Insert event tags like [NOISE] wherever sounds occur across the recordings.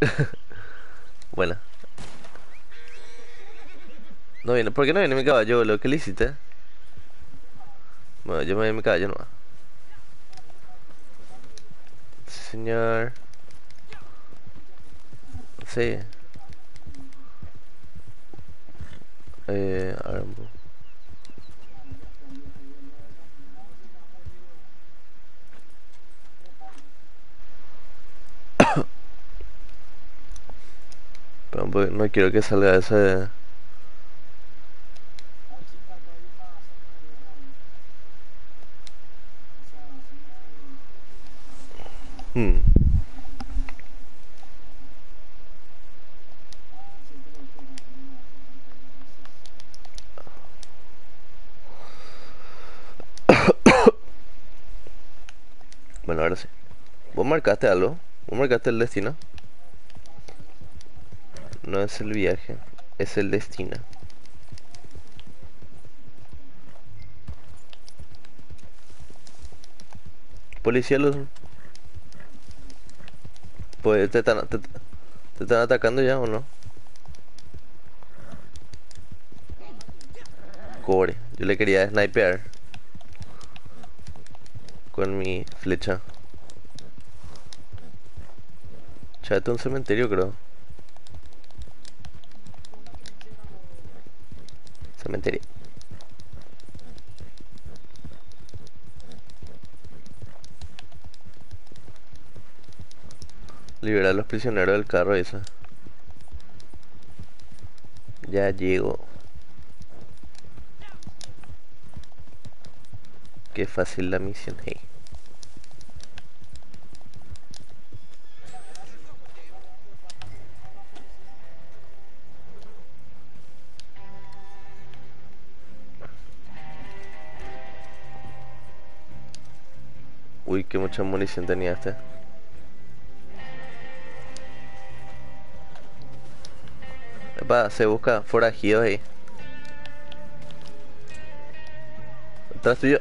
[LAUGHS] bueno. No viene, ¿por qué no viene mi caballo, lo que le hiciste? Bueno, yo me voy a mi caballo nomás. Señor. Sí. Eh, Armbo. Pero pues, no quiero que salga ese... Hmm. [COUGHS] Bueno, ahora sí. ¿Vos marcaste algo? ¿Vos marcaste el destino? No es el viaje, es el destino. Policía los... Pues te están, te, están atacando ya o no? Cobre, yo le quería snipear con mi flecha. Chate un cementerio creo. Cementerio. Liberar a los prisioneros del carro esa. Ya llego. Qué fácil la misión, hey. Uy, qué mucha munición tenía este. Epa, se busca forajidos ahí. Atrás tuyo.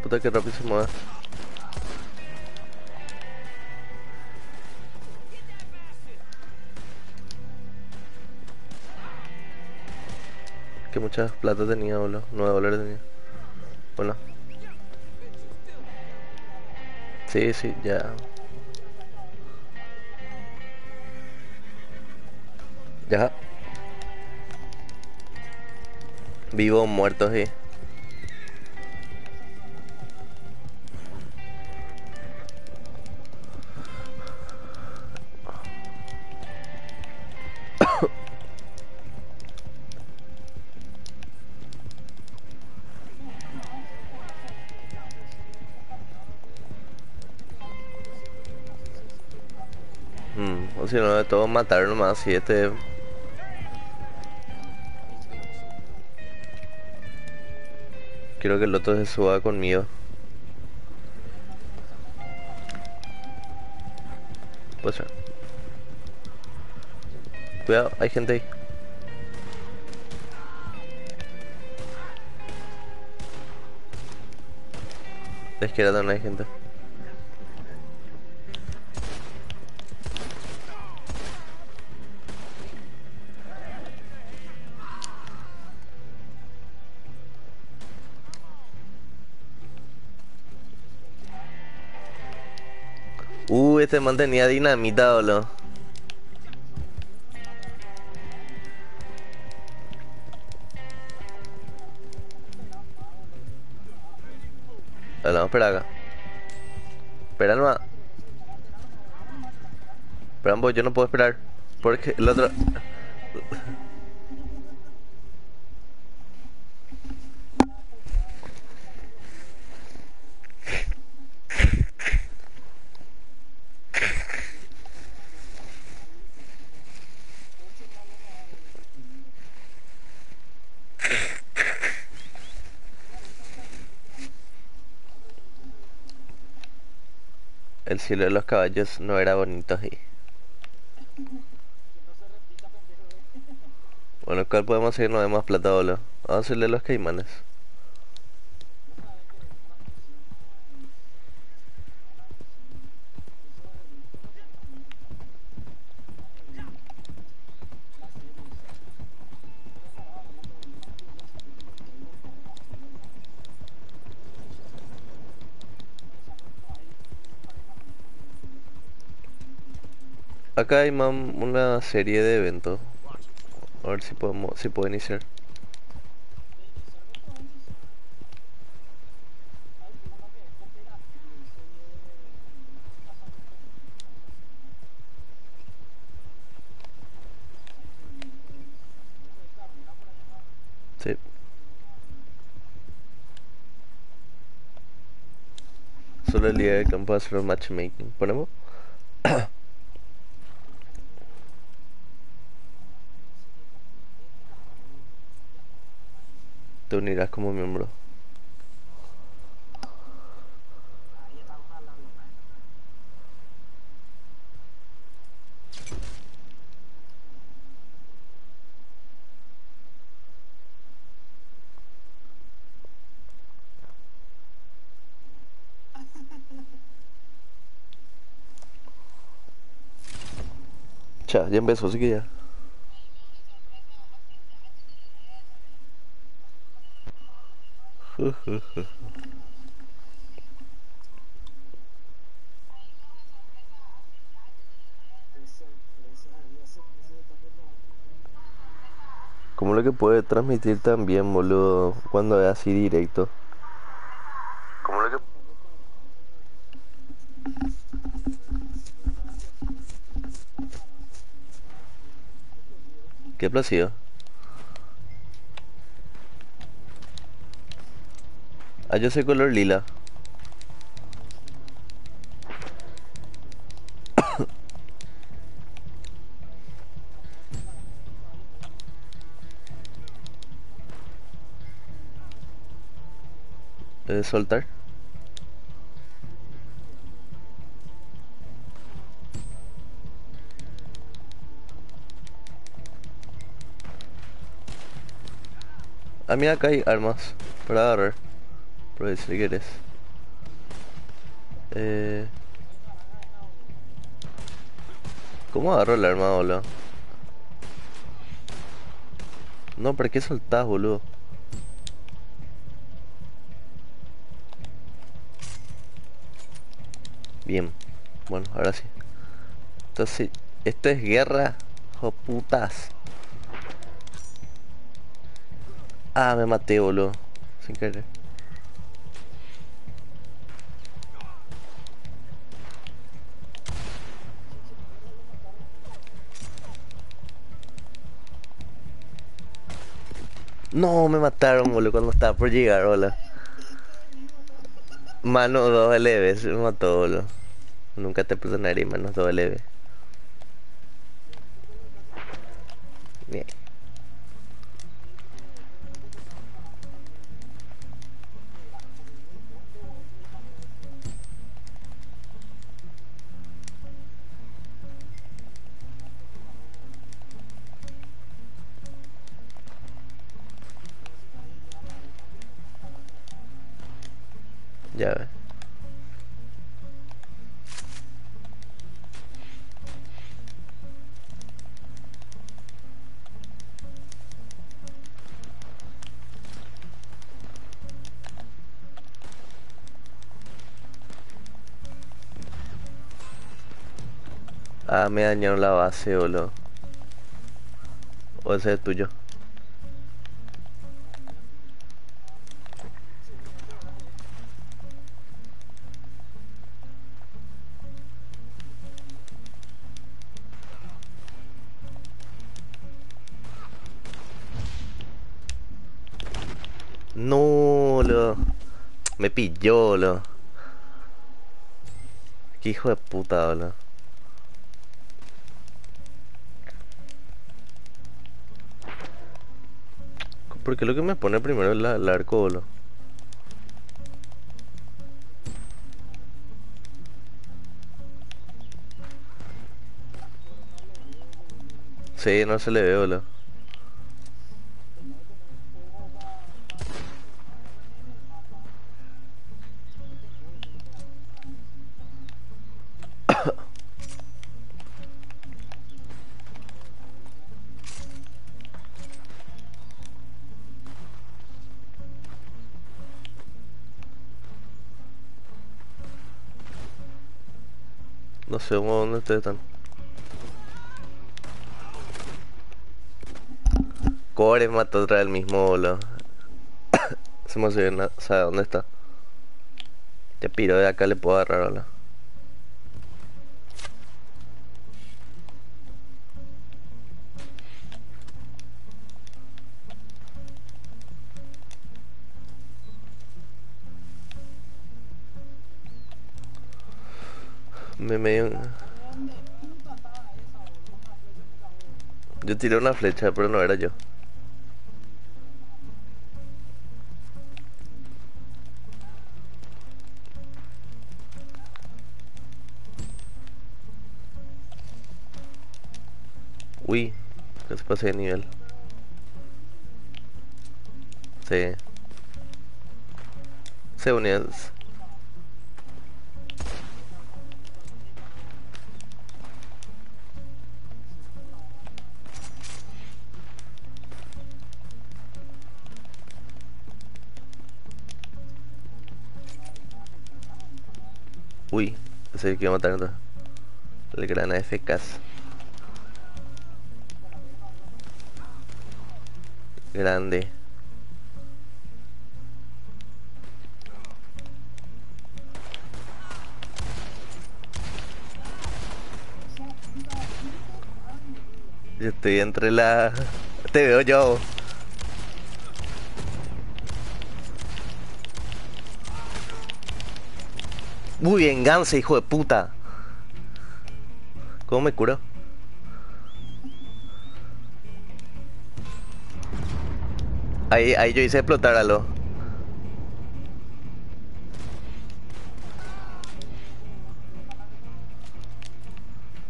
Puta que rápido se mueve. Que muchas plata tenía, boludo. 9 dólares tenía. Bueno. Sí, sí, ya. Ya. Vivo o muerto, sí. Todo matar nomás, si este... Quiero que el otro se suba conmigo. Pues ser. Cuidado, hay gente ahí. De izquierda también hay gente. Este man tenía dinamita, boludo. Vale, vamos a esperar acá. Espera nomás. Espera, yo no puedo esperar. Porque el otro... cielo de los caballos no era bonito ahí. Bueno, ¿cuál podemos seguir? No hay más plata, boludo. Vamos a hacerle los caimanes. Acá hay mam, una serie de eventos. A ver si podemos, si puedo iniciar. Sí. Solo el día de campo hacer matchmaking. ¿Ponemos? Te unirás como miembro. Ya, ya empezó, así que ya. Como lo que puede transmitir también, boludo, cuando es así directo. Como lo que... Qué placido. Ah, yo soy color lila. [COUGHS] Eh, soltar. A mí acá hay armas para agarrar. Por si quieres. Eh... ¿Cómo agarro el arma, boludo? No, ¿para qué soltás, boludo? Bien. Bueno, ahora sí. Entonces, esto es guerra, o putas. Ah, me maté, boludo. Sin querer. No, me mataron, boludo, cuando estaba por llegar, boludo. Mano 2 LB, se me mató, boludo. Nunca te perdonaré, mano 2 LB. Bien. Me dañaron la base, boludo. O ese es tuyo. No, boludo. Me pilló, boludo. Qué hijo de puta, boludo. Porque lo que me pone primero es la, el arco, boludo. Sí, no se le ve, boludo. según donde ustedes están. Core mata otra del mismo boludo. [COUGHS] Se me hace bien, o sea, ¿dónde está? Te piro de acá le puedo agarrar, hola. Tiré una flecha, pero no era yo. Uy, que se pasé de nivel. Sí. Se unió. Ese que iba a matar el gran AFK. Grande. Yo estoy entre la... Te veo yo. Muy bien, Ganse, hijo de puta. ¿Cómo me curó? Ahí, ahí yo hice explotar a lo.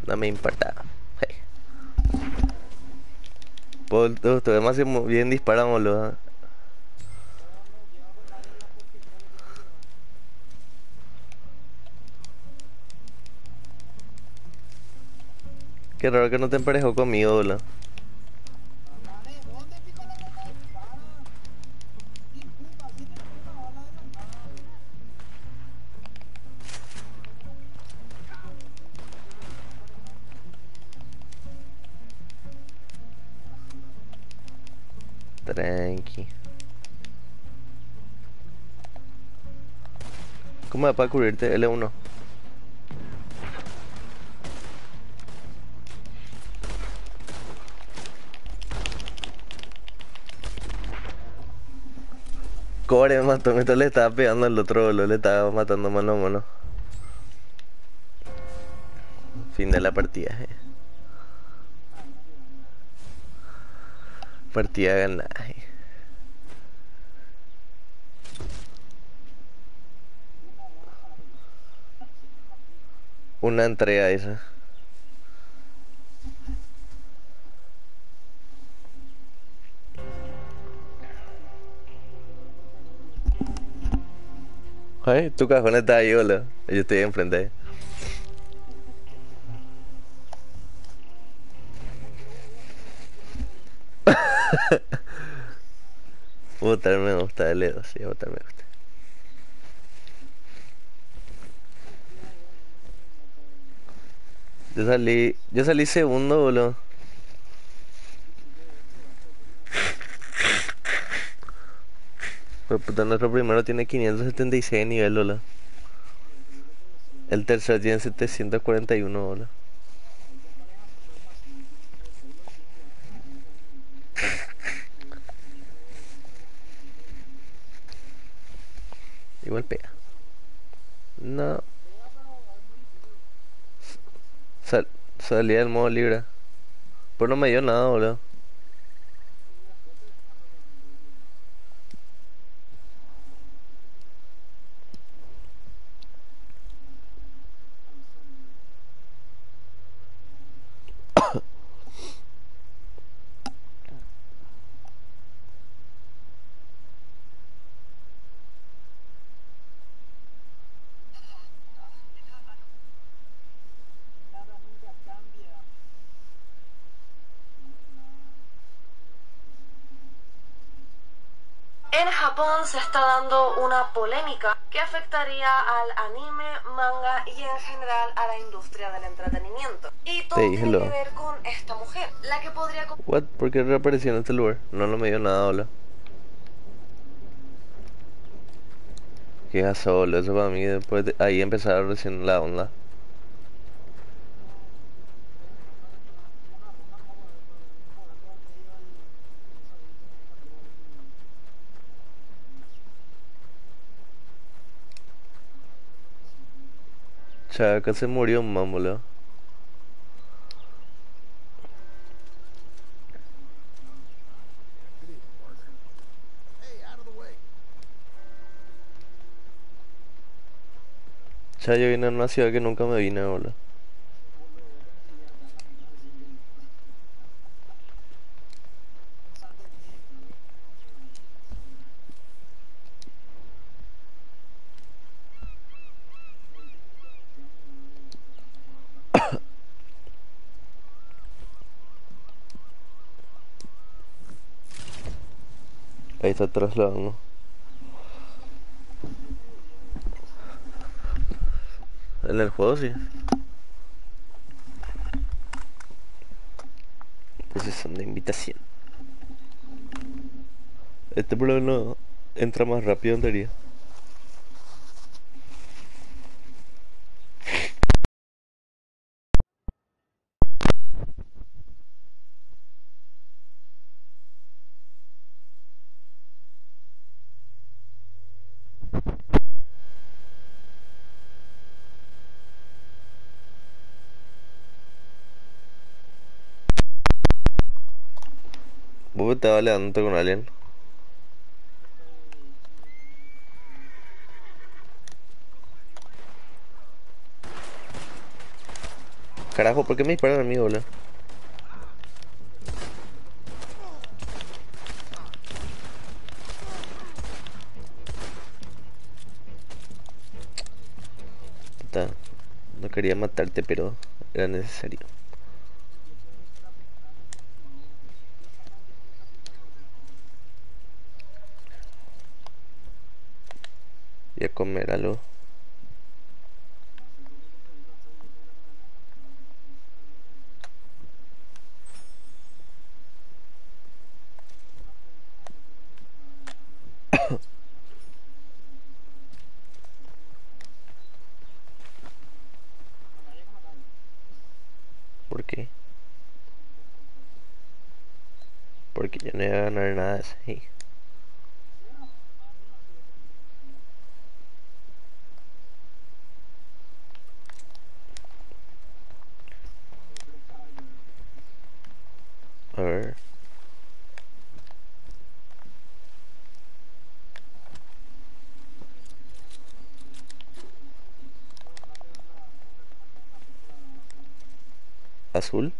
No me importa. Hey. Pues, todo, demasiado bien disparamos lo. Qué raro que no te emparejó conmigo, boludo. Tranqui. ¿Cómo va para cubrirte? L1. Core mató, me le estaba pegando al otro, le estaba matando mano a mano. Fin de la partida. Eh. Partida ganada. Eh. Una entrega esa. Ay, tu cajón está ahí, hola. Yo estoy enfrente. [LAUGHS] Votar me gusta el dedo, sí, votar me gusta. Yo salí, yo salí segundo, boludo. Pero puta, nuestro primero tiene 576 de nivel, hola. El tercero tiene 741, hola. Igual pega. No. Sal, salía del modo libre. Pero no me dio nada, boludo. Se está dando una polémica que afectaría al anime, manga y en general a la industria del entretenimiento. Y todo tiene que ver con esta mujer, la que podría What? ¿Por qué reapareció en este lugar? No, no me dio nada, hola. Qué boludo. Eso para mí después de... Ahí empezaron recién la onda. Chaca se murió un boludo. Cha, yo vine a una ciudad que nunca me vine, boludo. Trasladando. En el juego sí. De invitación. Este problema entra más rápido en teoría. ¿Vos estabas hablando con alguien? Carajo, ¿por qué me disparan a mí, boludo? No quería matarte, pero era necesario. Y a comer algo. [COUGHS] ¿Por qué? Porque yo no iba a ganar nada así. ¿Azul?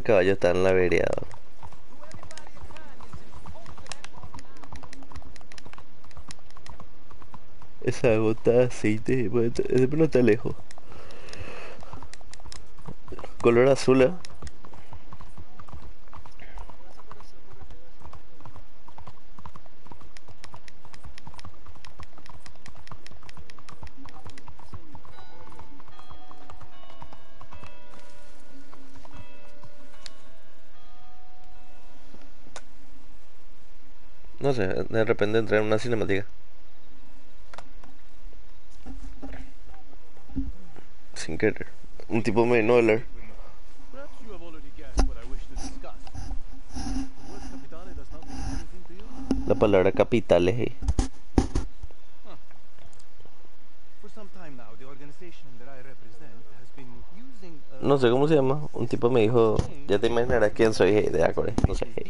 Mi caballo está en la vereda. Esa gota de aceite, ese no está lejos. Color azul, ¿eh? No sé, de repente entré en una cinemática. Sin querer. Un tipo me to you? la palabra capitales ahí. No sé cómo se llama. Un tipo me dijo, ya te imaginarás quién soy de Acore. No sé.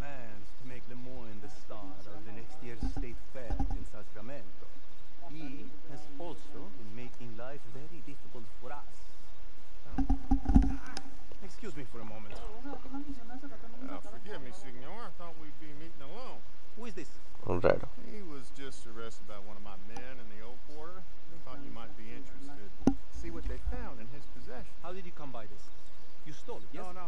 make Le Moyne the star of the next year's state fair in Sacramento. He has also been making life very difficult for us. Excuse me for a moment. Uh, forgive me, Signor. I thought we'd be meeting alone. Who is this? Raro. He was just arrested by one of my men in the old quarter. Thought you might be interested. See what they found in his possession. How did you come by this? You stole it, yes? No, no.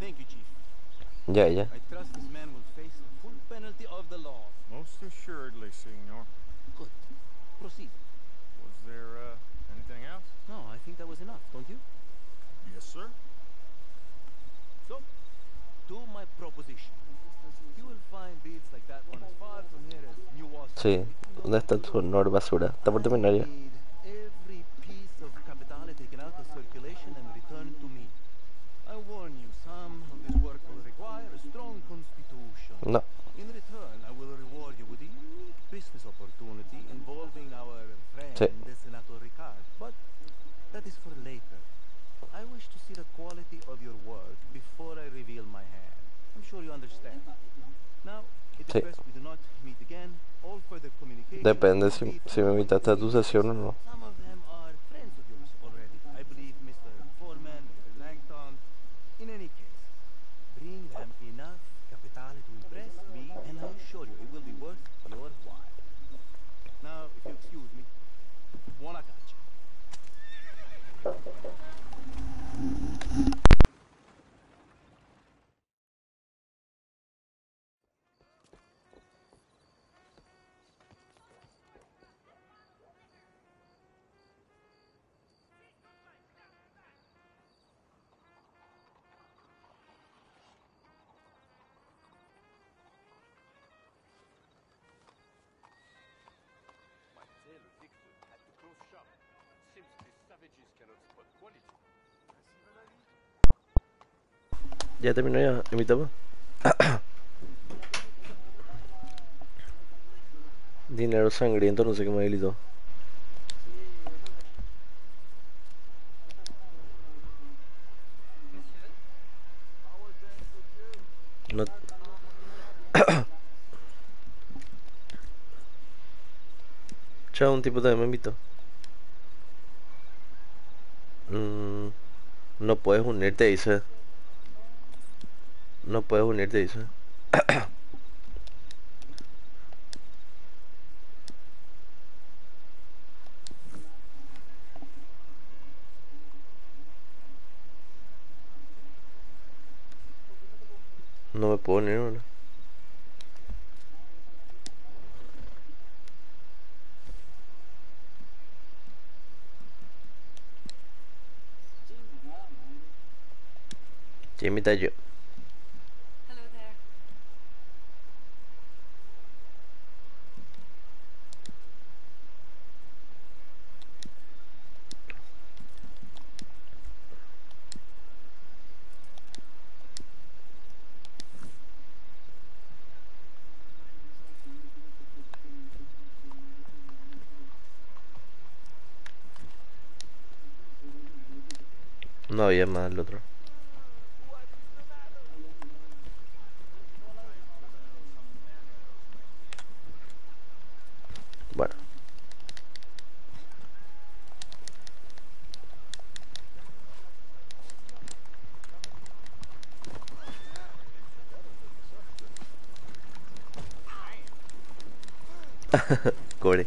Thank you, Chief. Yeah, yeah. I trust this man will face the full penalty of the law. Most assuredly, Signor. Good. Proceed. Was there, uh, anything else? No, I think that was enough, don't you? Yes, sir. So, to my proposition. You will find beads like that one as far from here as New Washington. Sí. ¿Dónde está tu honor basura? Está por terminar ya. Need Every piece of capitale taken out of circulation and returned to me. I warn you, some of this work will require a strong constitution. No. In return, I will reward you with a unique business opportunity involving our friend, Senator Ricard. But that is for later. I wish to see the quality of your work before I reveal my hand. I'm sure you understand. Now, it is best we do not meet again. All further communication Depende si, si me through invitaste a tu sesión o no. Ya terminó ya. Invitamos. [COUGHS] Dinero sangriento, no sé qué me habilitó. No. [COUGHS] Chao, un tipo también me invitó. Mm, no puedes unirte, dice. No puedes unirte, dice. No me puedo unir, ¿no? ¿Quién invita yo? No había más el otro. Bueno. Corey.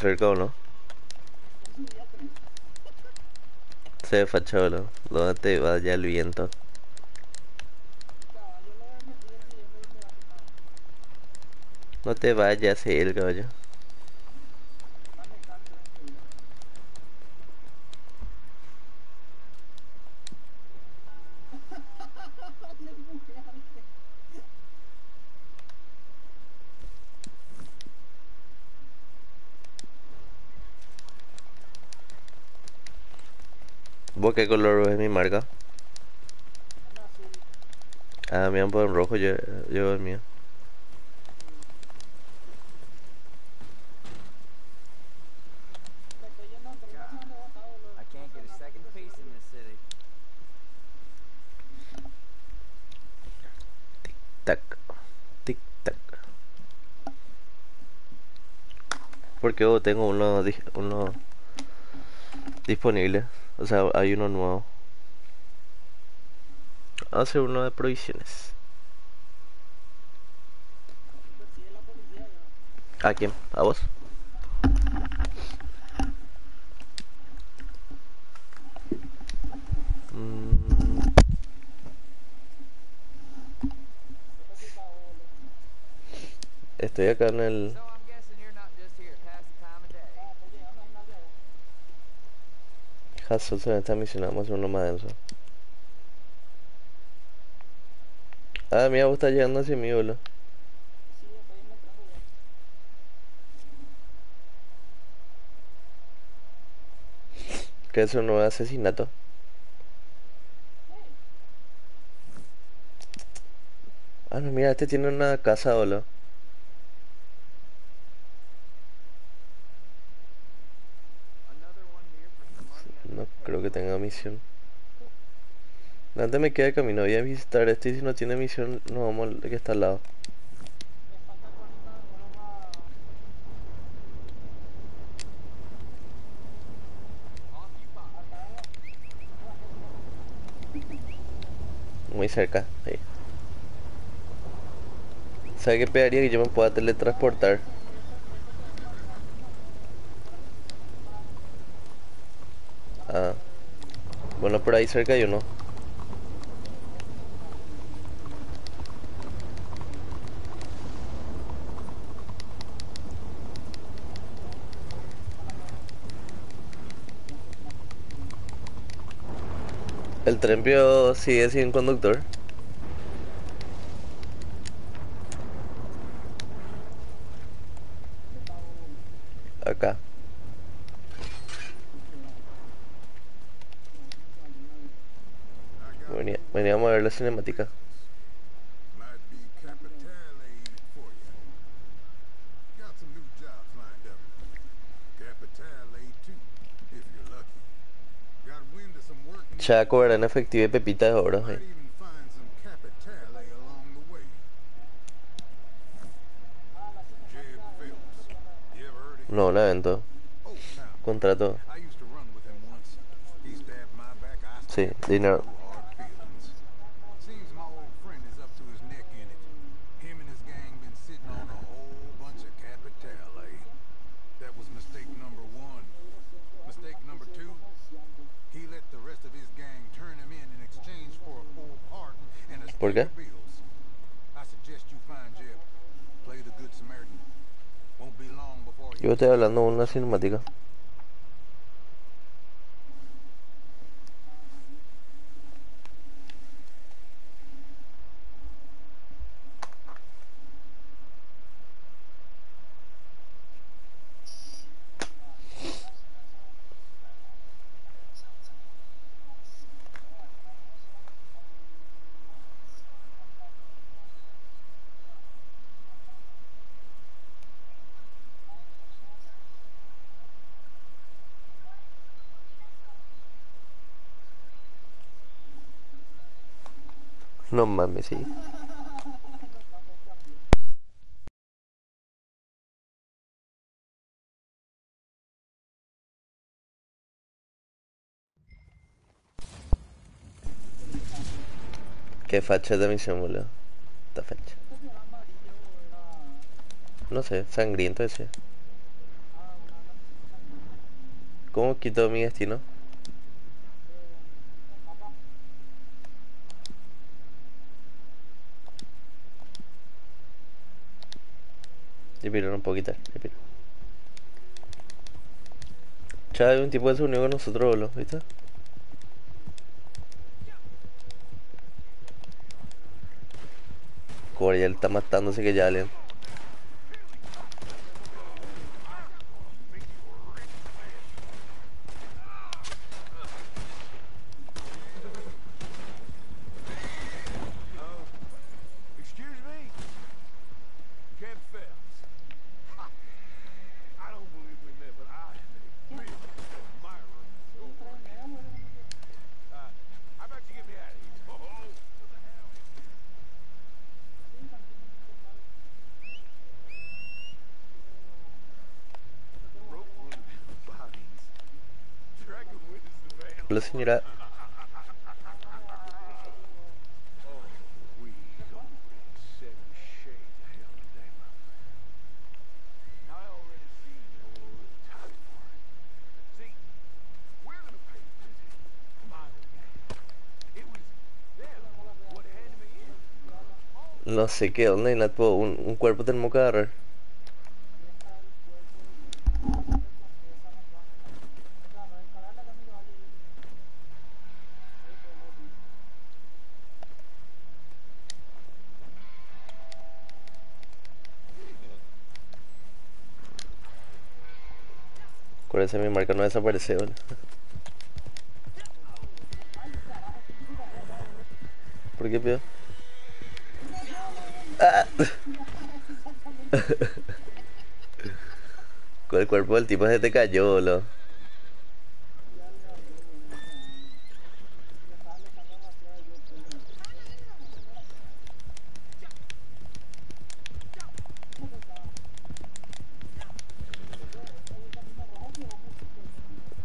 ¿Vos estás cerca o no? Se facholo. ¿Dónde te va ya el viento? No te vayas, el gallo. Qué color es mi marca? Ah, me han puesto en rojo, yo, yo el mío. Porque yo tengo uno, uno disponible. O sea, hay uno nuevo. Hace uno de provisiones. ¿A quién? ¿A vos? Mm, Estoy acá en el... Misión, vamos a hacer uno más denso. Ah, mira, vos estás llegando hacia mí, boludo. ¿Qué es un nuevo asesinato? Ah, no, mira, este tiene una casa, boludo. Que tenga misión. Antes me queda de camino, voy a visitar este y si no tiene misión, nos vamos al que está al lado. Muy cerca, ahí. ¿Sabe qué pegaría que yo me pueda teletransportar? Ah. Por ahí cerca hay uno. El trempio sigue sin conductor. Along the way. Jeb Phelps. You ever heard of him? No, un evento. Contrato. I used estoy hablando de una cinemática. Mames, sí. Qué facha de misión, boludo. Esta facha. No sé, sangriento ese. ¿Cómo quitó mi destino? Pidieron un poquito, le pidieron. Ya hay un tipo que se unió con nosotros, boludo, ¿viste? Coriel está matándose que ya alguien. Me in. No sé qué onda y puedo- un, un cuerpo tenemos Acuérdense, mi marca no desaparece, boludo. ¿Por qué, pedo? Ah. [LAUGHS] Con el cuerpo del tipo se te cayó, boludo.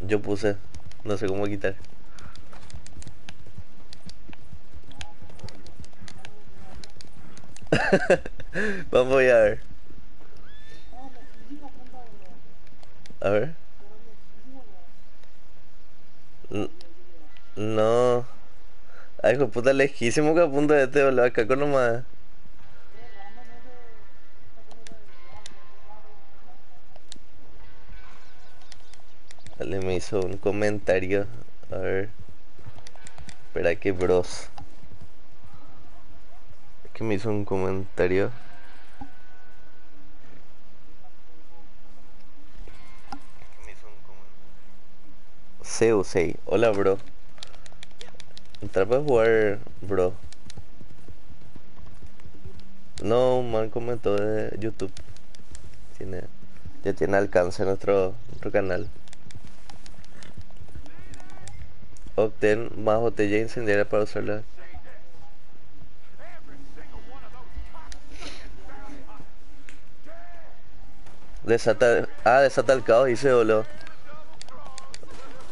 Yo puse, no sé cómo quitar. [LAUGHS] Vamos a ver. A ver. No. Ay, hijo de puta, lejísimo que apunta este, boludo. Acá con nomás. Me hizo un comentario. A ver. Espera que bros. Que me hizo un comentario. Zeusei. Hola, bro. Entrar para jugar, bro. No, man comentó de YouTube. Tiene, ya tiene alcance nuestro, nuestro canal. Obtén más botella incendiaria para usarla. Desata, ah, desata el caos, dice boludo.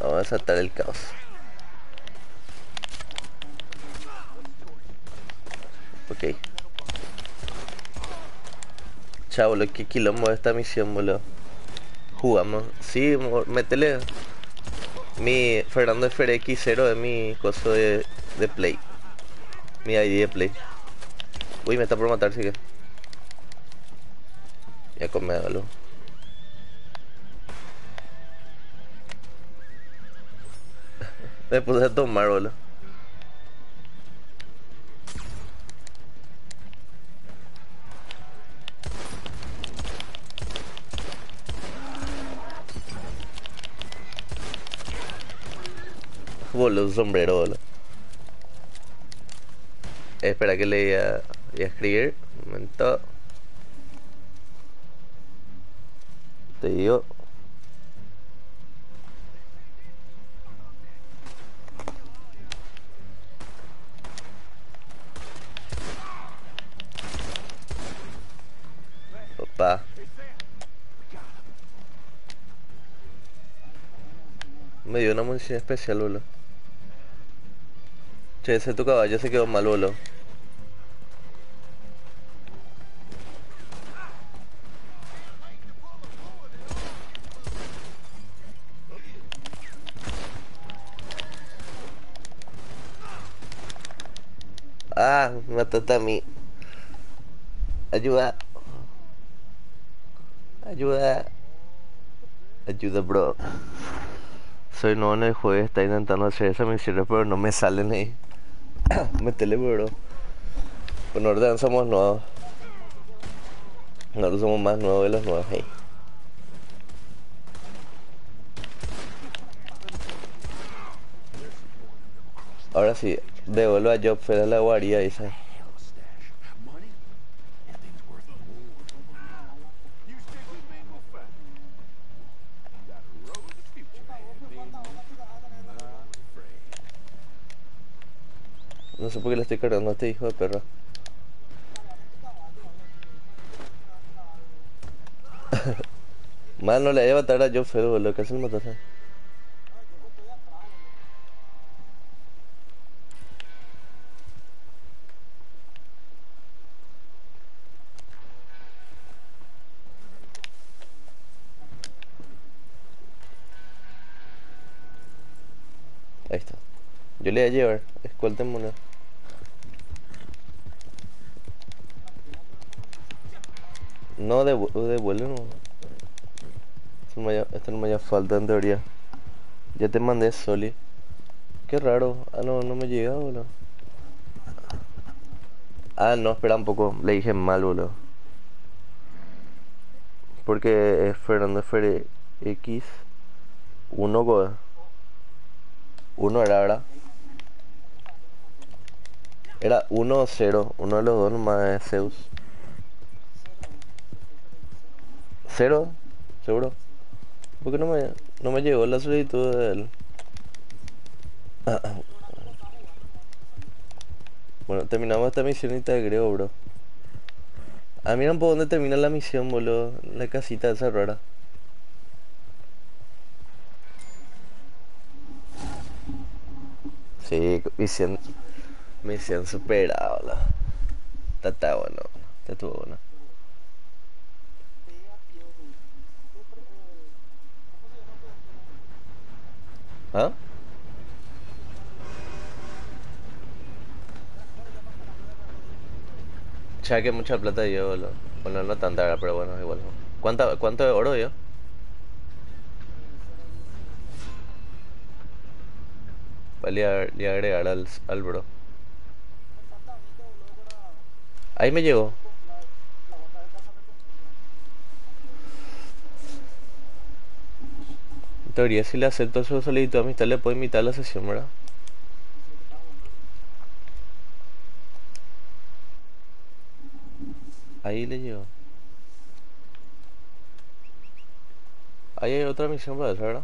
Vamos a desatar el caos. Ok. Chao, boludo, qué quilombo esta misión, boludo. Jugamos. Sí, métele. Mi Fernando FRX0 es mi coso de, de play. Mi ID de play. Uy, me está por matar, sí que. Ya come algo. [LAUGHS] Me puse a tomar, boludo. boludo, un sombrero, boludo. Espera que le voy a, voy escribir. Un momento. Te digo. Opa. Me dio una munición especial, boludo. Che, ese tu caballo se quedó mal, boludo. Ah, mataste a mí. Ayuda. Ayuda. Ayuda, bro. Soy nuevo en el juego, está intentando hacer esa misión, pero no me salen ahí. Métele, bro. Por orden somos nuevos. Nosotros somos más nuevos de los nuevos. Ahora sí, devuelvo a Job a la guarida esa. No sé por qué le estoy cargando a este hijo de perra. [LAUGHS] Man, no le voy a matar a Job Fed, boludo, casi lo mataste. Ahí está. Yo le voy a llevar, escoltémonos. No, devu devuélvelo. Esto no, me esto no me haya falta en teoría. Ya te mandé Soli. Qué raro. Ah, no, no me llega, boludo. Ah, no, espera un poco. Le dije mal, boludo. Porque es Fernando Fere X 1 go. 1 era, ¿verdad? Era 1 o 0. Uno de los dos es Zeus. ¿Cero? ¿Seguro? ¿Por qué no me, no me llegó la solicitud de él? Bueno, terminamos esta misión y te agrego, bro. Ah, mira un poco dónde termina la misión, boludo. La casita esa rara. Sí, misión. Misión superada, boludo. Está, está bueno. Está estuvo bueno. ¿Ah? Ya que mucha plata dio, boludo. Bueno, no tanta, pero bueno, igual. ¿Cuánta, ¿Cuánto de oro dio? Vale, le agregar al, al bro. Ahí me llegó. Teoría, si le acepto su solicitud de amistad, le puedo invitar a la sesión, ¿verdad? Ahí le llegó. Ahí hay otra misión para hacer, ¿verdad?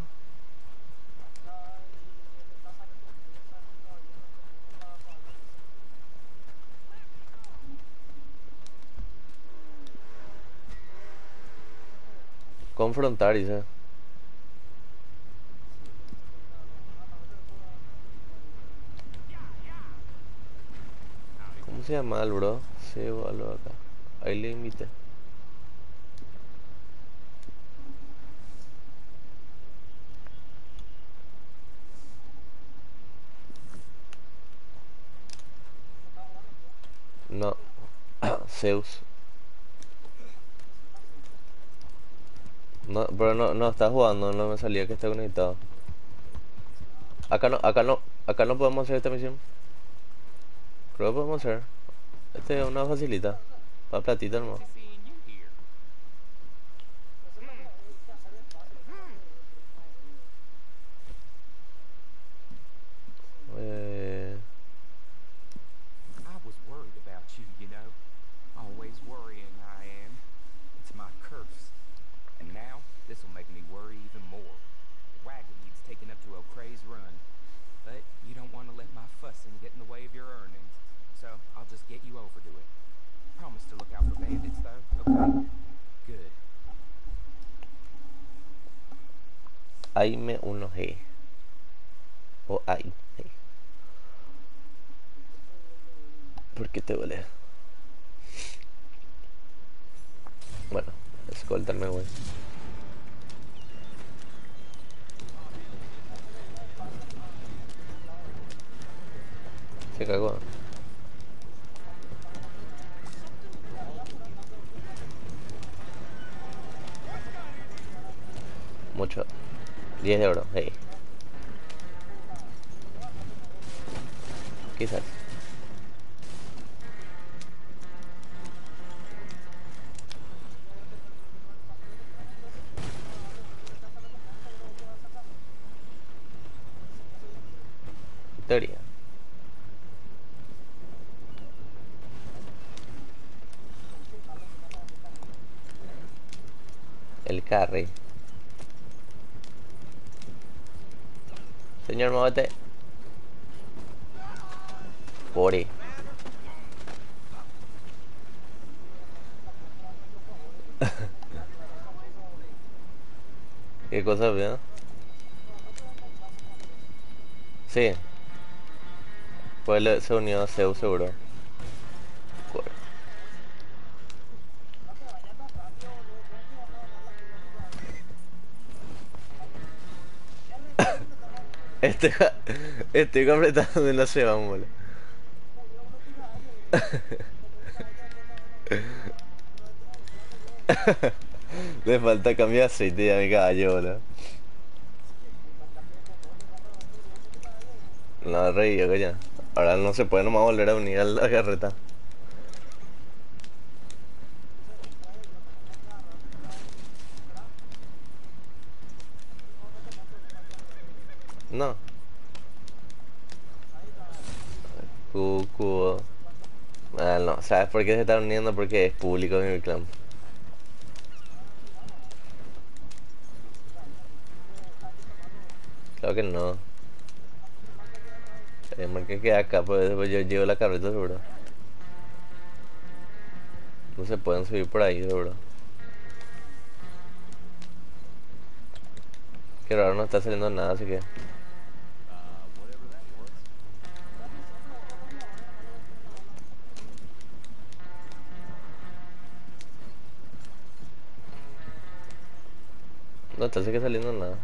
Confrontar, dice. ¿Cómo se llama el bro? Boludo acá. Ahí le invité. No. [COUGHS] Zeus. No, pero no, no está jugando, no me salía que está conectado. Acá no, acá no, acá no podemos hacer esta misión. Creo que podemos hacer. Este es una facilita. Para platita hermano. Victoria. El carry. Señor, muévete. Bori. [LAUGHS] ¿Qué cosa veo? Sí. Le- se unió a Zeus seguro. [COUGHS] Estoy, estoy completando en la ceba, mole. [LAUGHS] Le falta cambiar aceite a mi caballo, boludo. No, rey, yo ya. Ahora no se puede nomás volver a unir a la carreta. No. Cucu. Ah, no. ¿Sabes por qué se está uniendo? Porque es público en mi clan. Claro que no. El que queda acá, pues después yo llevo la carreta seguro. No se pueden subir por ahí, seguro. Qué raro, no está saliendo nada, así que... No está sigue saliendo nada.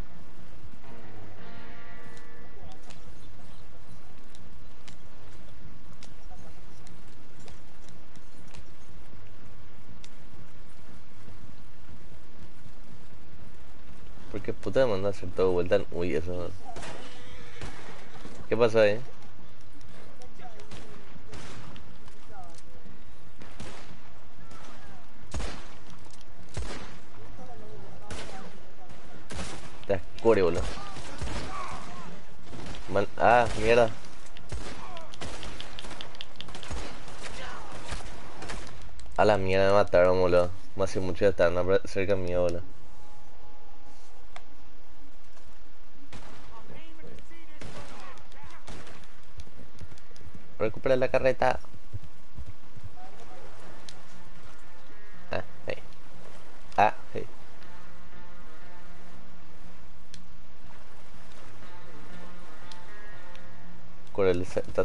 Qué puta me manda a hacer todo vuelta? Uy, eso. ¿Qué pasó ahí? Te escure, boludo. Ah, mierda. A la mierda me mataron, boludo. Me hace mucho de estar cerca mío, boludo. Recupera la carreta. Ah, hey. Ah, hey. Corel se- está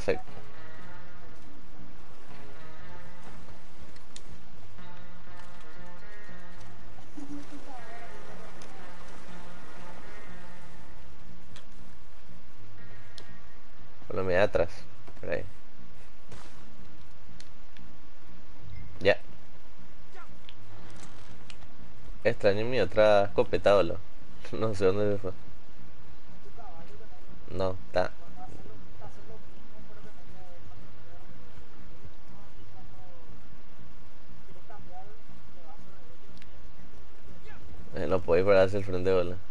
Extraño mi otra escopeta, boludo. [LAUGHS] No sé dónde se fue. No, está. Eh, lo podéis parar hacia el frente, boludo.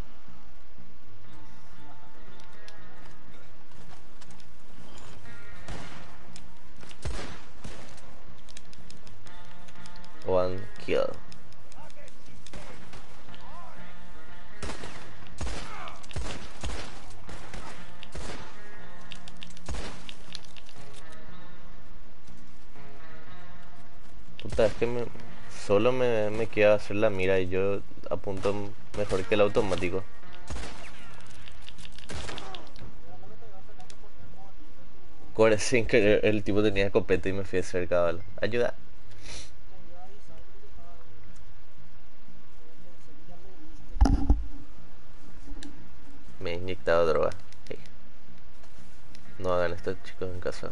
Me, queda hacer la mira y yo apunto mejor que el automático. Core sin querer, el tipo tenía escopeta y me fui cerca bala. Ayuda. Me he inyectado droga. No hagan esto chicos en casa.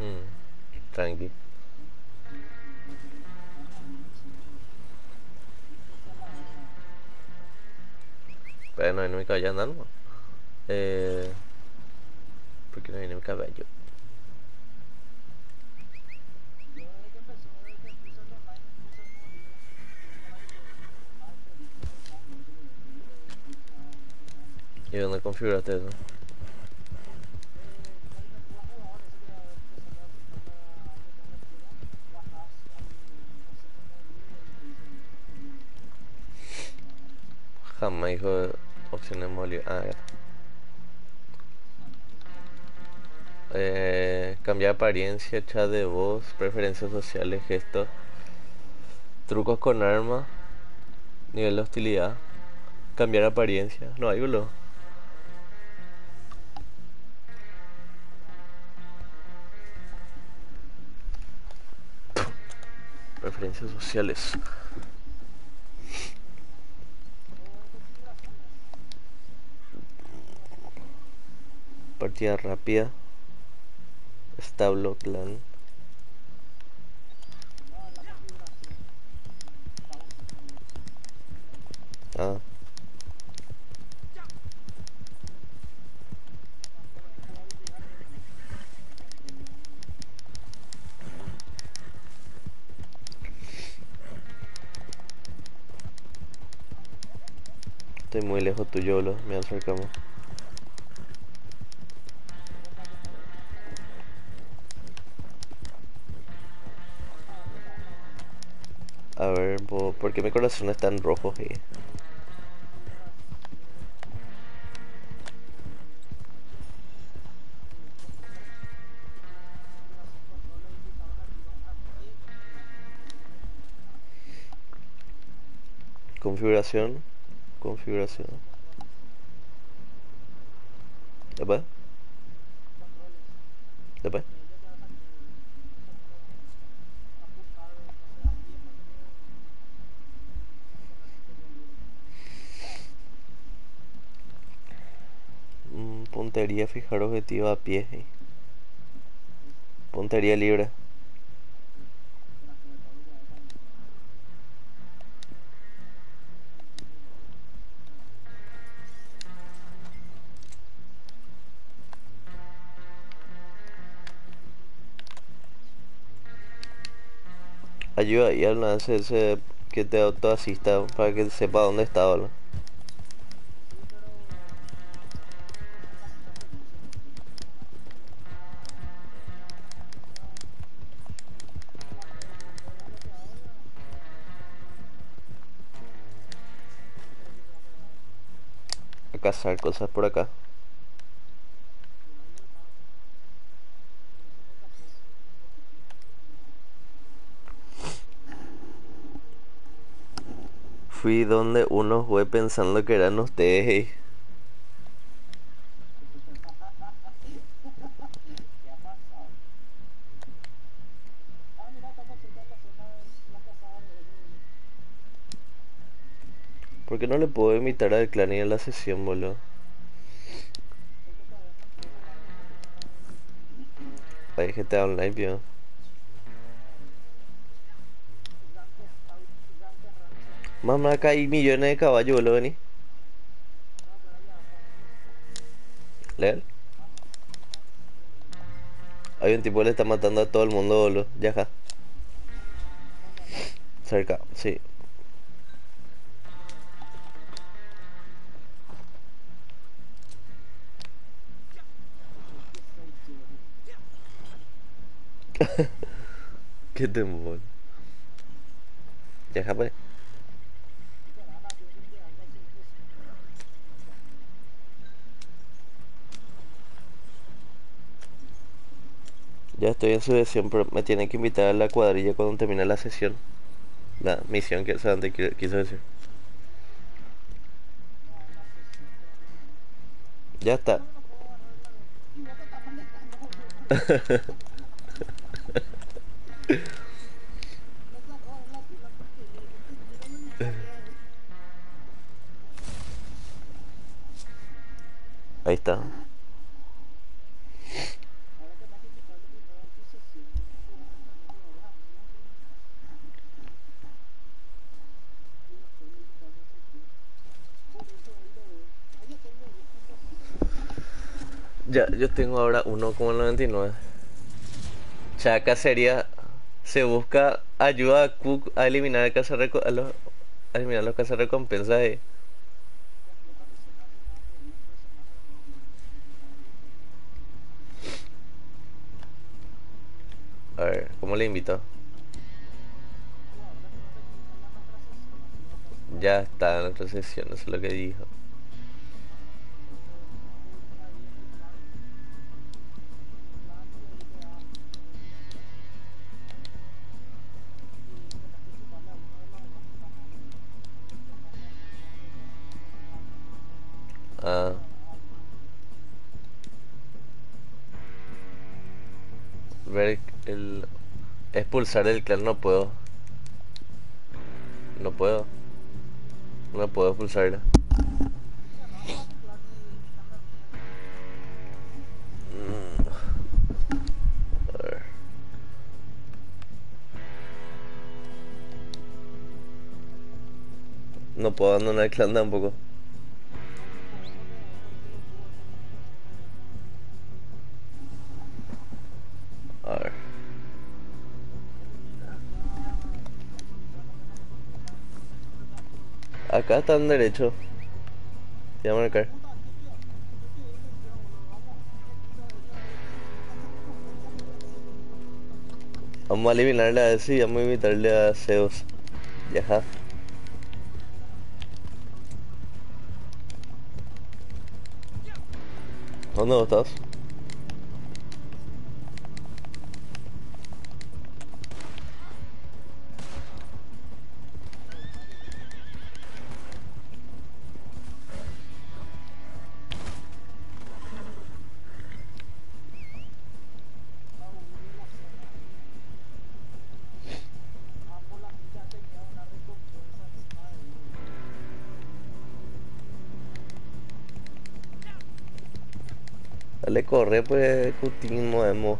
Hmm, tranqui. Pero no viene mi caballo andando. Eh, ¿Por qué no viene mi caballo? ¿Y dónde configuraste eso? De opciones molio. Ah, ya. Eh, cambiar apariencia, chat de voz, preferencias sociales, gestos, trucos con arma, nivel de hostilidad, cambiar apariencia. No hay uno. Preferencias sociales. Rápida. Establo clan. Ah. Estoy muy lejos tuyo, me acercamos. Po- ¿por qué mi corazón está en rojo? eh? Configuración, configuración. Después. Después. Mm, puntería, fijar objetivo a pie. Puntería libre. Ayuda ahí al ese que te autoasista para que sepa dónde está, ¿vale? A cazar cosas por acá. Fui donde uno fue pensando que eran ustedes. eh. ¿Por qué no le puedo invitar al clan y a la sesión, boludo? Ahí GTA Online, tío. Mamá, acá hay millones de caballos, boludo, vení. Leal. Hay un tipo que le está matando a todo el mundo, boludo. Ya. Cerca, sí. Qué temor. Ya pues. Ya estoy en su sesión, pero me tiene que invitar a la cuadrilla cuando termine la sesión. La misión que Sante quiso decir. Ya está. [LAUGHS] Ahí está. Ya, yo tengo ahora 1,99. Ya acá sería. Se busca ayuda a Cook a eliminar el a los, a eliminar los recompensas de. A ver, ¿cómo le invito? Ya está en otra sesión, eso es lo que dijo. Expulsar el clan no puedo. No puedo. No puedo expulsarla. Mm. No puedo abandonar el clan tampoco. Acá están derecho. Te voy a marcar. Vamos a eliminarle a ese y vamos a invitarle a Zeus. Ya. ¿Dónde estás? Dale corre pues Cutín movemos.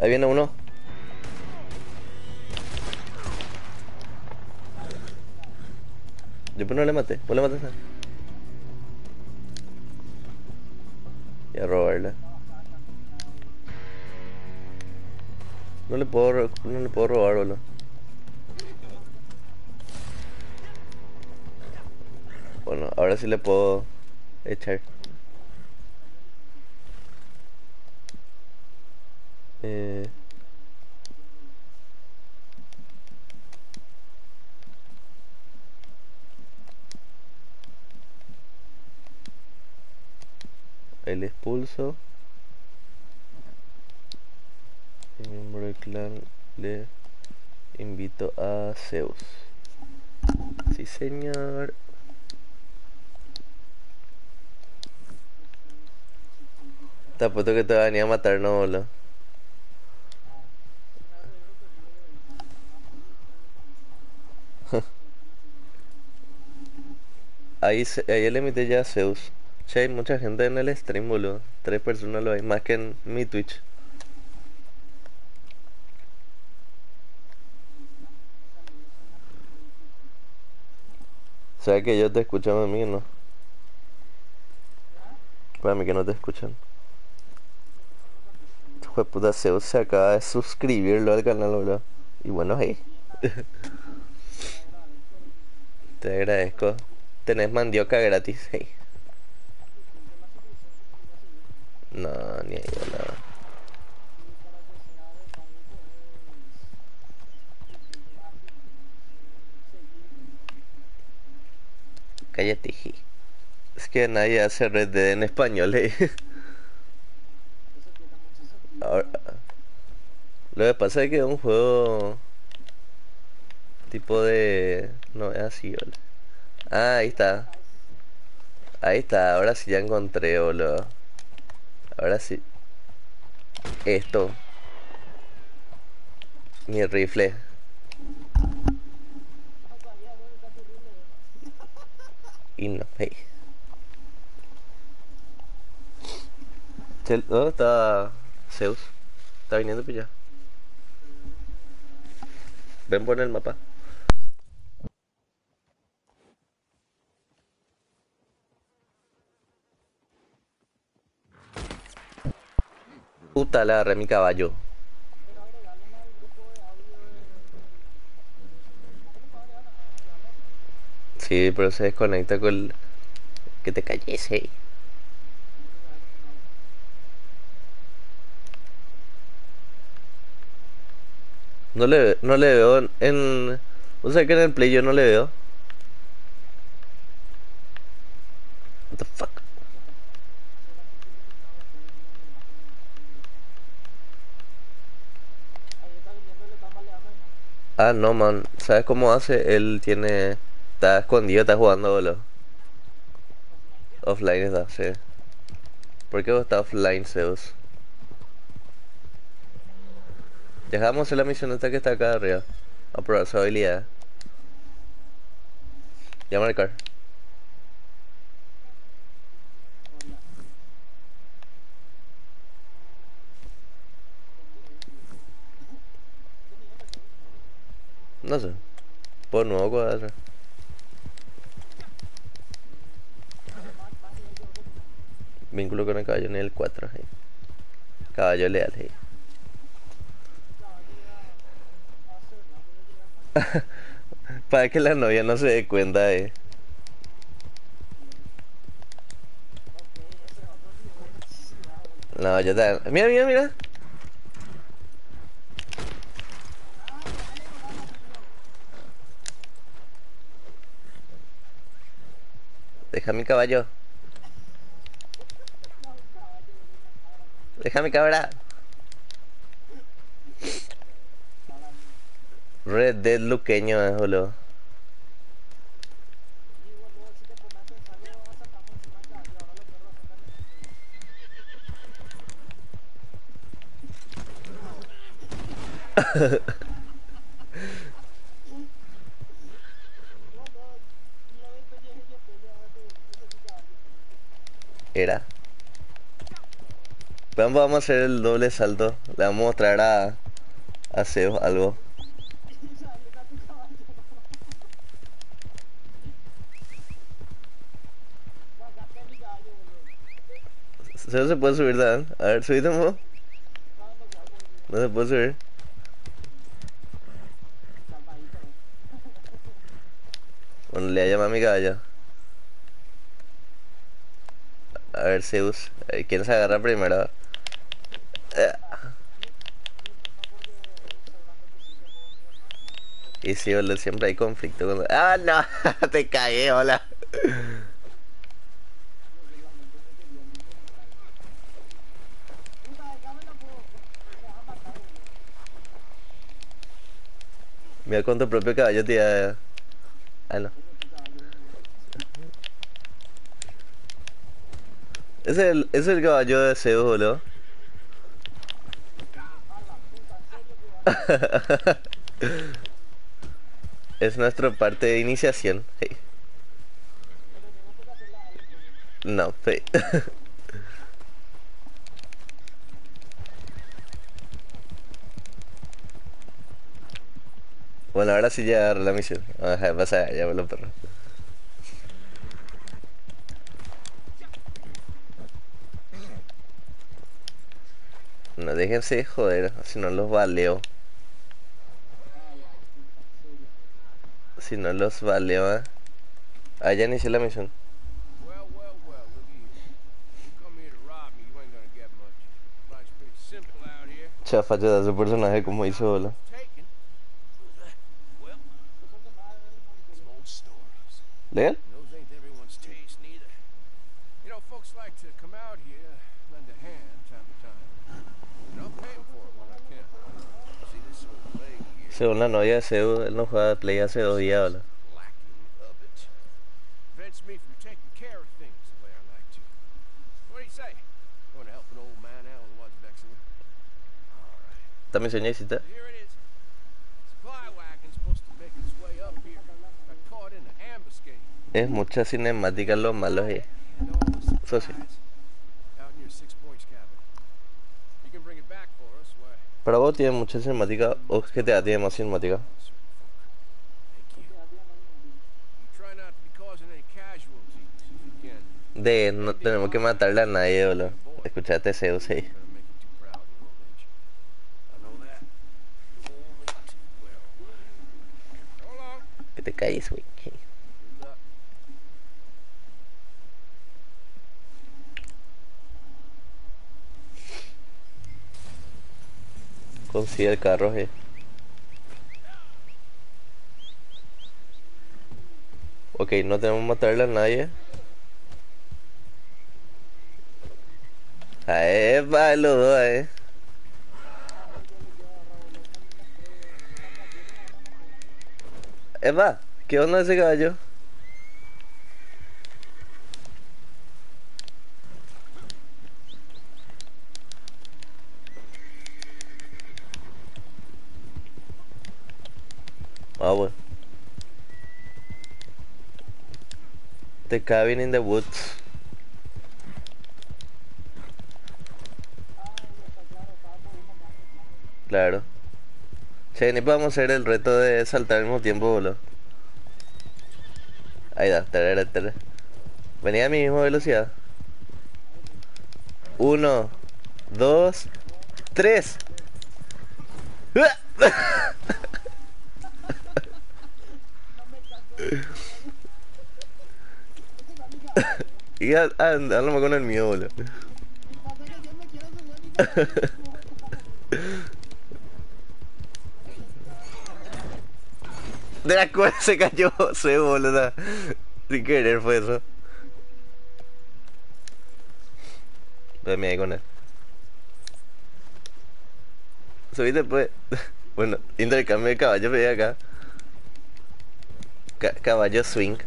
Ahí viene uno. Yo pues no le maté, vos le mataste. No le puedo robar, boludo. Bueno, ahora sí le puedo echar. Eh... El expulso. Y miembro del clan le invito a Zeus. Sí, señor. Te apuesto que te va a venir a matar, no, boludo. [LAUGHS] Ahí, ahí le ya Zeus. Che, hay mucha gente en el stream, boludo. Tres personas lo hay, más que en mi Twitch. O sea que ellos te escuchan a mí, ¿no? Para mí que no te escuchan. Hijo de puta, Zeus se acaba de suscribirlo al canal, boludo. Y bueno, hey. [LAUGHS] Te agradezco. Tenés mandioca gratis, hey. No, ni ahí, boludo. Cállate, ji. Es que nadie hace Red Dead en español, eh. Ahora, lo que pasa es que es un juego tipo de... No, es así, boludo. Ah, ahí está. Ahí está, ahora sí ya encontré, boludo. Ahora sí. Esto. Mi rifle. Y no, hey. ¿Dónde está Zeus? Está viniendo para. Ven por el mapa. Puta, le agarré mi caballo. Sí, pero se desconecta con el... Que te calles, hey. No le, no le veo en- O sea que en el play yo no le veo. What the fuck? Ah, no, man. ¿Sabes cómo hace? Él tiene... Está escondido, está jugando, boludo. Offline está, sí. ¿Por qué vos estás offline, Zeus? Dejamos la misión esta que está acá arriba. A probar su habilidad. Ya marcar. No sé. Por nuevo cuadro. Vínculo con el caballo nivel 4. hey. Caballo leal. hey. [LAUGHS] Para que la novia no se dé cuenta eh. No, ya está. Mira, mira, mira. Deja mi caballo. Deja mi cabra. Red Dead luqueño es, boludo. [LAUGHS] Era. Vamos, a hacer el doble salto. Le vamos a mostrar a, a Zeus algo. Zeus se puede subir, Dan. A ver, subite un. No se puede subir. Bueno, le voy a llamar a mi caballo. A ver, Zeus. eh, ¿Quién se agarra primero? Eh. Y sí, boludo, siempre hay conflicto cuando... ¡Ah, no! [LAUGHS] Te cagué, hola. Mira con tu propio caballo, tía. Ah, no. Es el, es el caballo de Zeus, boludo. [LAUGHS] es nuestra parte de iniciación. No, hey. [LAUGHS] Bueno, ahora sí ya agarré la misión. Ajá, pasa, ya me lo perro. No déjense de joder, si no los valeo. Si no los valeo, ¿eh? Ah, ya inicié la misión. Chafa, da su personaje como hizo. Según la novia de Zeus, él no juega Play hace dos días, caught in an ambuscade. Es mucha cinemática lo malo the Eso sí. Para vos tiene mucha cinemática o GTA tiene más cinemática. De no tenemos que matarle a nadie, boludo. Escuchate Zeus ahí. Gonna make you too Consigue el carro, eh. Ok, no tenemos que matarle a nadie. Epa, los dos, eh. Epa, ¿qué onda ese caballo? Ah, bueno. The cabin in the woods. Claro. Che, ni podemos hacer el reto de saltar al mismo tiempo, boludo. Ahí da, tarara, tarara. Venía a mi misma velocidad. Uno, dos, tres. [LAUGHS] [LAUGHS] y a- anda, anda con el mío, boludo. De la cual se cayó se boludo. Sin querer fue eso. Dame ahí con él. Subiste pues. [LAUGHS] Bueno, intercambio de caballo pedí acá. Ca- caballo swing.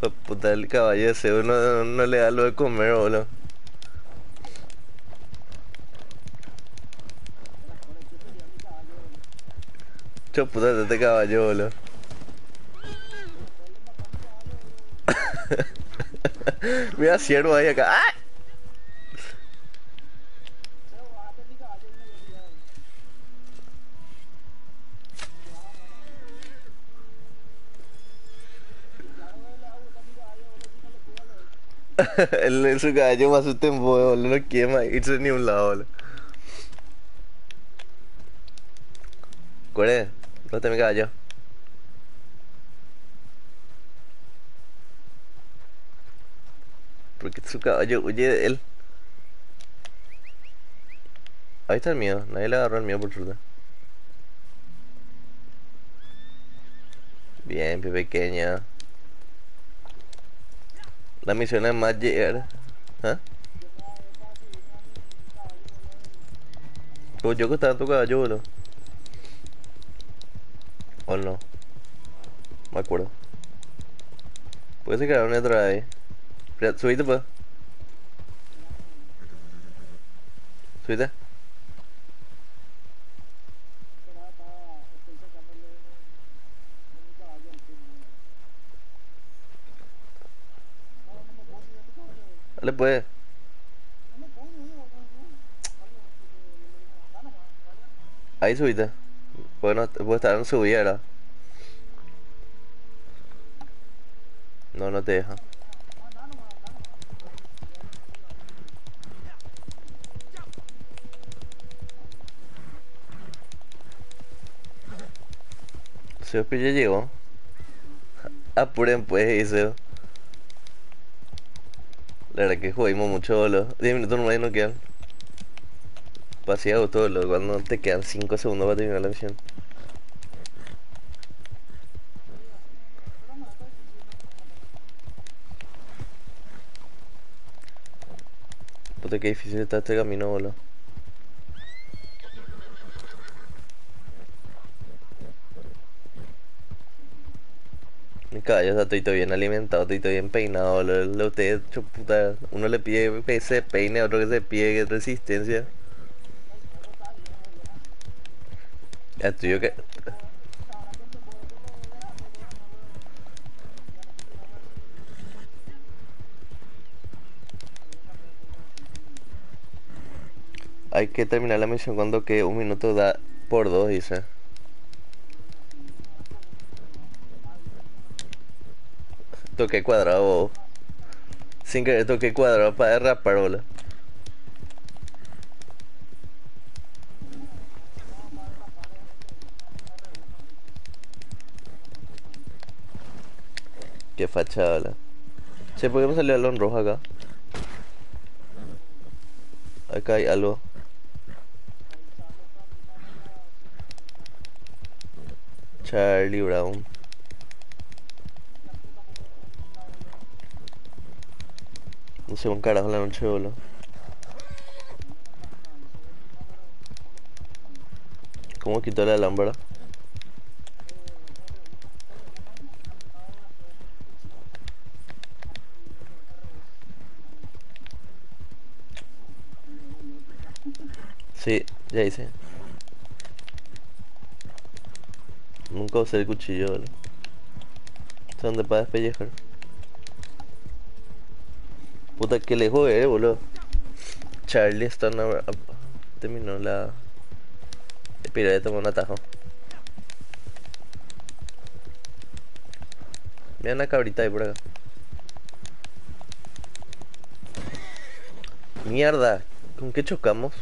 De Puta, el caballo ese uno no, le da lo de comer, boludo. Cho puta de este caballo, boludo. [LAUGHS] Mira ciervo ahí acá. [LAUGHS] el, el su caballo más su tiempo, boludo. No quiere irse ni un lado, boludo. Core, ¿dónde está mi caballo? Porque su caballo huye de él. Ahí está el mío, nadie le agarró el mío por suerte. Bien, pequeña. La misión es más llegar. ¿Ah? Pues yo que estaba en tu caballo, boludo. ¿O no? Me acuerdo. Puede ser que una otra. Espera, subiste pues. Subiste. Dale pues. Ahí subiste. Bueno, puede estar en subida, ¿verdad? No, no te deja. Se ya llegó. [LAUGHS] Apuren pues, dice. La verdad que jodimos mucho, boludo. 10 minutos no nomás no quedan. Paseado todo, boludo. Cuando te quedan 5 segundos para terminar la misión. Puta que difícil está este camino, boludo. Caballo está todo bien alimentado, todo bien peinado, lo, lo usted hecho puta. Uno le pide que se peine, otro que se pide resistencia. El tuyo que. Hay que terminar la misión cuando que un minuto da por dos, dice. Toqué cuadrado. Sin querer toqué cuadrado para derrapar, boludo. Qué fachada, Che, ¿por qué me salió rojo acá? Acá hay algo. Charlie Brown. No sé un carajo la noche, boludo. ¿Cómo quitó la lámpara? Sí, ya hice. Nunca usé el cuchillo, boludo. ¿Dónde para despellejar? Puta que le jode, eh, boludo. Charlie está terminó la. El de tomar un atajo. Mira una cabrita ahí por acá. Mierda, ¿con qué chocamos?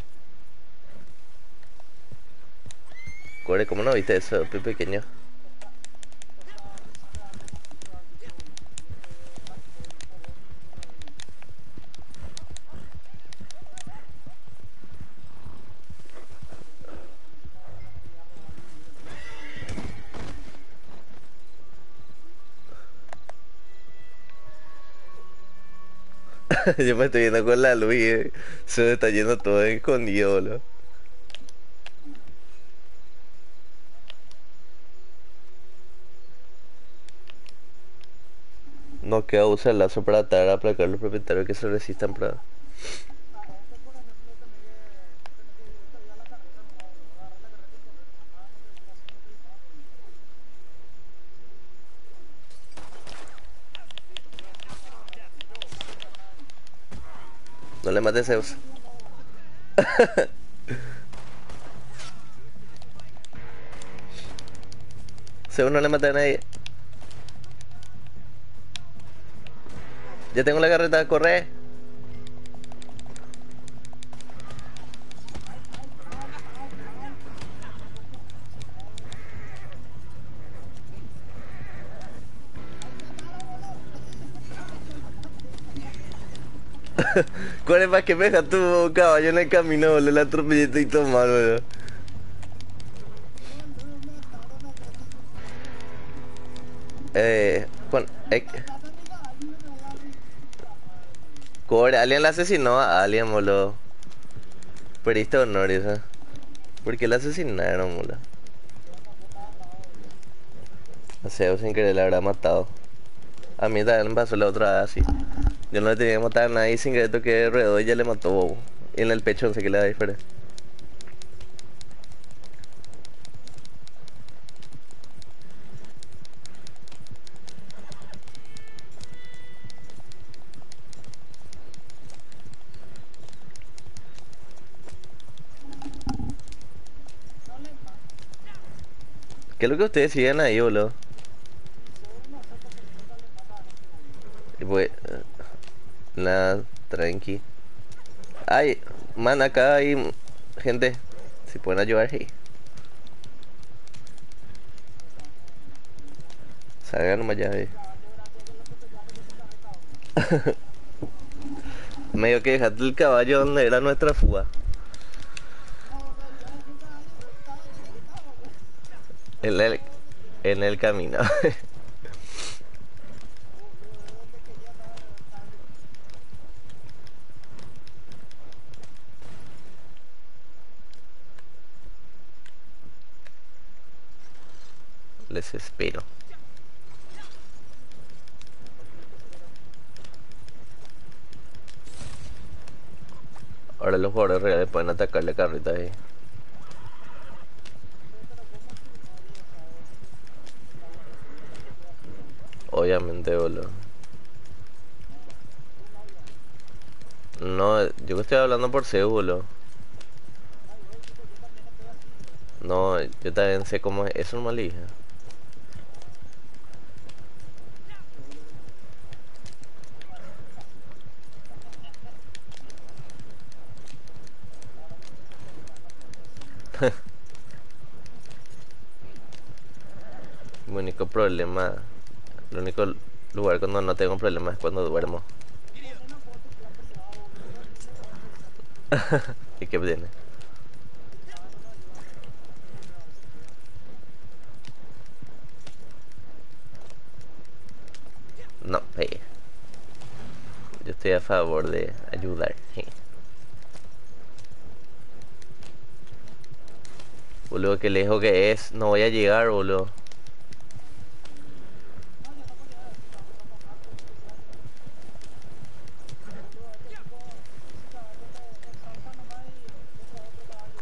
Core, ¿cómo no viste eso, pequeño? [LAUGHS] Yo me estoy viendo con la luz y eh, se está yendo todo escondido, boludo. No queda usar el lazo para atar a aplacar los propietarios que se resistan para... Mates Zeus. Zeus no le mata a nadie. Ya tengo la carreta, corre. [LAUGHS] ¿Cuál es más que deja tu caballo en el camino, boludo? La atropellé y tomar, boludo. Eh, con, eh, Core, alguien la asesinó a alguien, boludo. Perdiste honor esa. ¿Por qué la asesinaron, boludo? O sea, sin querer la habrá matado. A mí también me pasó la otra así. Yo no le tenía que matar a nadie sin querer toqué alrededor ya le mató, bobo. Y en el pecho no sé qué le da diferencia. ¿Qué es lo que ustedes siguen ahí, boludo? Y pues... eh, Nada, tranqui. Ay, man, acá hay gente. Si pueden ayudar, hey. Salgan nomás ya, hey. [LAUGHS] Medio que dejaste el caballo donde era nuestra fuga. En el, en el camino. [LAUGHS] Les espero. Ahora los jugadores reales pueden atacarle carrita ahí. Obviamente, boludo. No, yo que estoy hablando por Zeus, boludo. No, yo también sé cómo es. Eso no me [LAUGHS] Mi único problema, el único lugar cuando no tengo problemas es cuando duermo. [LAUGHS] ¿Y qué viene? No, eh. Yo estoy a favor de ayudar. eh. Boludo, que lejos que es. No voy a llegar, boludo.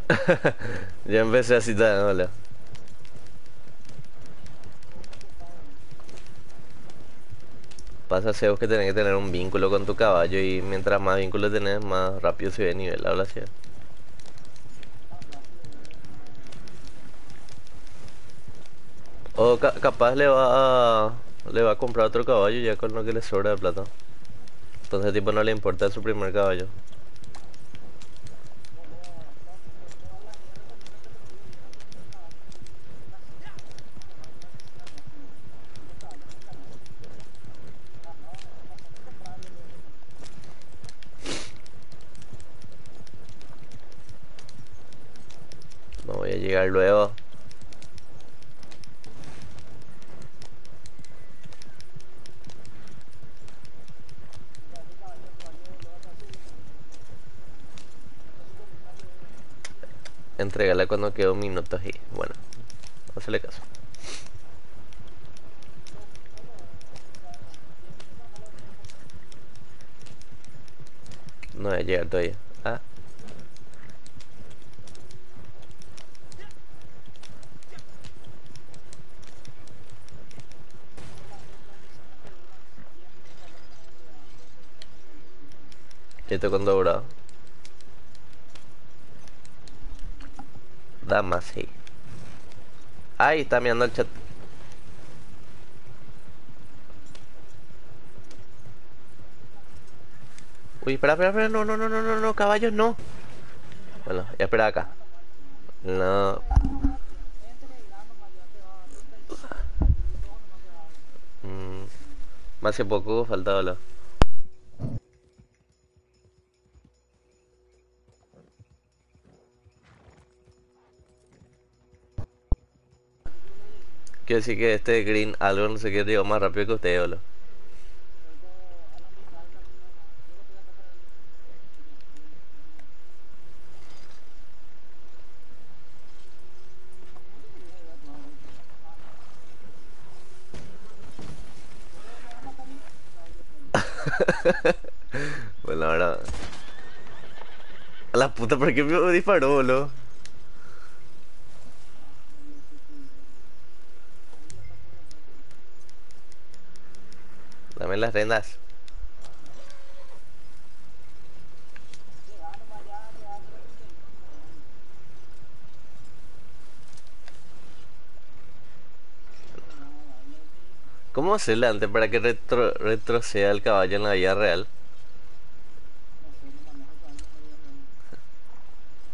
[LAUGHS] ya empecé así tan, hola. Pasa Zeus que tenés que tener un vínculo con tu caballo y mientras más vínculo tenés, más rápido se ve nivel. Habla así. O ca- capaz le va a le va a comprar otro caballo ya con lo que le sobra de plata. Entonces tipo no le importa su primer caballo. No voy a llegar luego. Entregala cuando quede un minuto y bueno, hazle caso. No voy a llegar todavía. Ah, esto con dorado. Damas, sí. Ay, está mirando el chat. Uy, espera, espera, espera, no, no, no, no, no, no, caballos no. Bueno, ya espera acá. No. Mm, más que poco faltaba la. Quiero decir que este green algo no sé qué llegó más rápido que usted, boludo. [LAUGHS] bueno, ahora. A la puta, ¿por qué me disparó, boludo? Las rendas. ¿Cómo hacerle antes para que retro- retroceda el caballo en la vida real?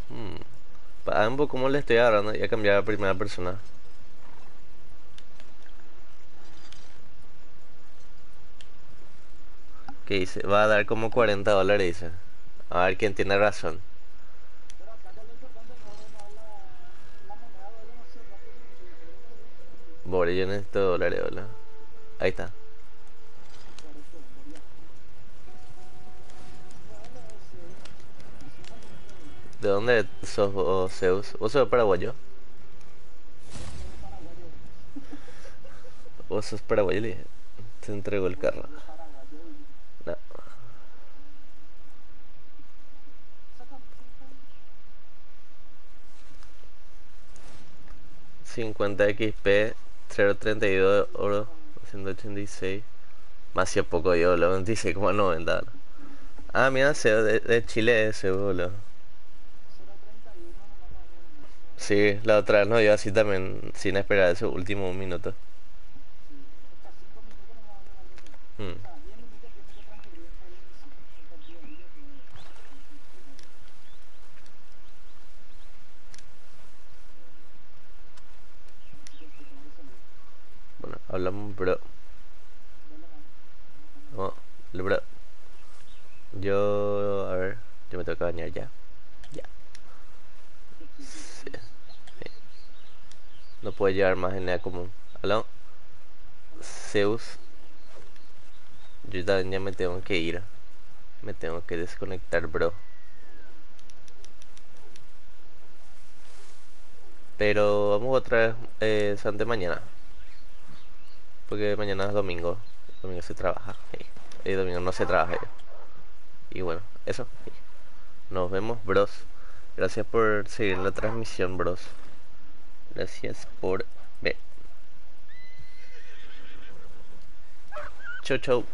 Hmm. Ambos, ¿cómo le estoy agarrando? Y a cambiar a primera persona. ¿Qué dice? Va a dar como 40 dólares, dice. A ver quién tiene razón. Bore, yo necesito dólares, hola. Ahí está. ¿De dónde sos Zeus? ¿Vos sos paraguayo? vos sos paraguayo. Se entregó el carro. 50 XP, 0.32 oro, 186. Más si poco yo, lo 26,90. Ah, mira, ese de, de Chile ese, boludo. Sí, la otra no, yo así también, sin esperar ese último minuto. Hmm. No, el bro. Yo, a ver, yo me tengo que bañar ya. Ya. Sí. No puedo llevar más en nada común. Aló. Zeus. Yo también ya me tengo que ir. Me tengo que desconectar, bro. Pero vamos otra vez eh, Santa mañana. Porque mañana es domingo. Domingo se trabaja. El domingo no se trabaja. Y bueno, eso. Nos vemos, bros. Gracias por seguir la transmisión, bros. Gracias por ver. Chau, chau.